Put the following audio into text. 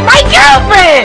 my girlfriend!